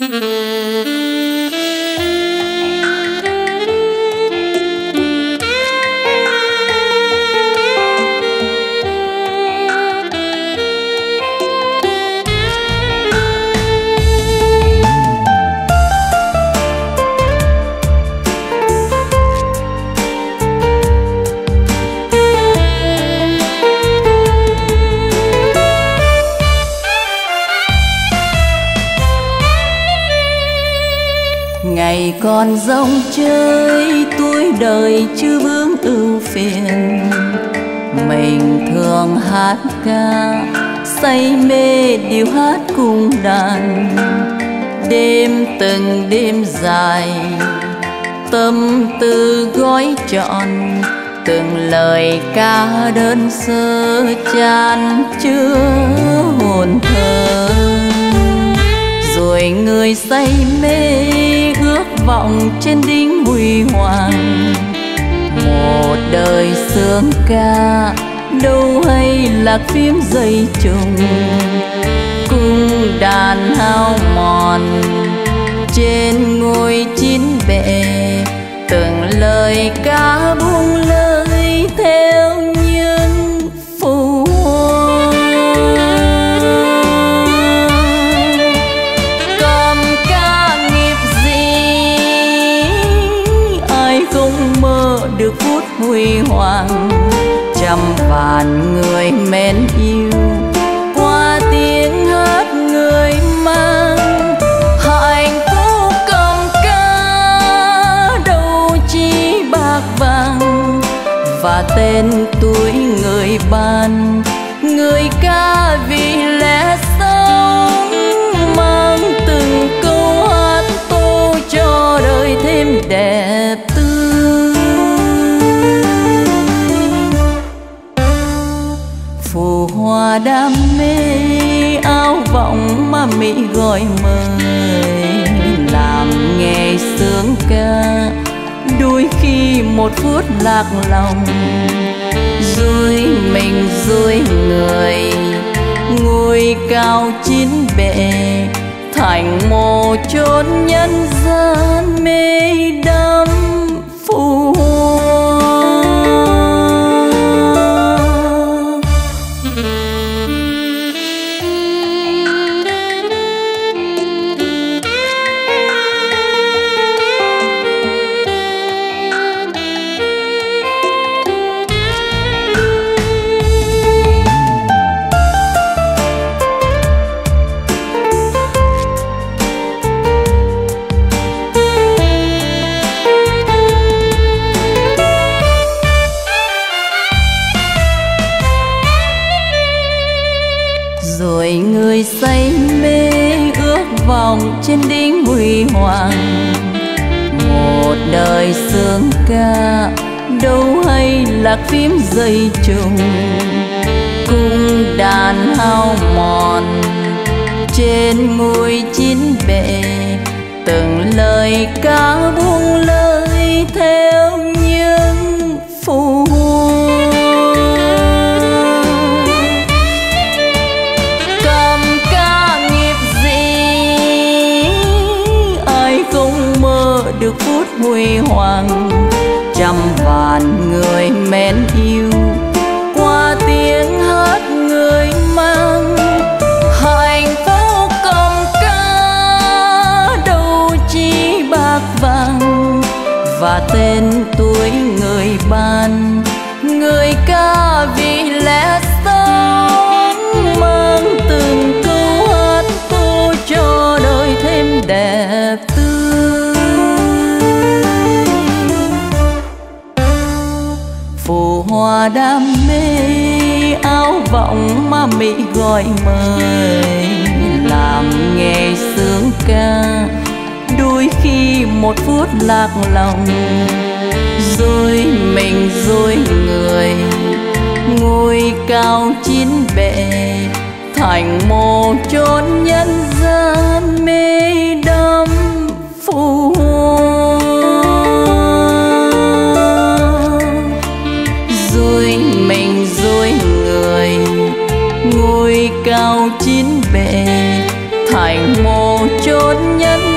Música ngày còn rong chơi, tuổi đời chưa vướng ưu phiền. Mình thường hát ca, say mê điệu hát cùng đàn. Đêm từng đêm dài, tâm tư gói trọn. Từng lời ca đơn sơ chan chứa hồn thơ rồi người say mê ước vọng trên đỉnh huy hoàng. Một đời sướng ca, đâu hay lạc phím dây trùng cung đàn hao mòn trên ngôi huy hoàng. Trăm vạn người mến yêu, qua tiếng hát người mang. Hạnh phúc cầm ca, đâu chi bạc vàng. Và tên tuổi người ban, người ca vì lẽ sống. Mang từng câu hát tô cho mỹ gọi mời làm nghề sướng ca đôi khi một phút lạc lòng dối mình dối người. Ngôi cao chín bệ, thành mồ chốn nhân gian mê đắm. Rồi người say mê ước vọng trên đỉnh huy hoàng. Một đời sương ca, đâu hay lạc phím dây trùng. Cung đàn hao mòn, trên ngôi chín bệ từng lời ca buông cũng không mơ được phút huy hoàng. Trăm vạn người mến yêu. Hòa hoa đam mê áo vọng mà mỹ gọi mời. Làm nghề sướng ca, đôi khi một phút lạc lòng. Rồi mình, rồi người ngôi cao chín bệ, thành mồ chốn nhân gian mê đắm. Cao chín bề thành mồ chốn nhân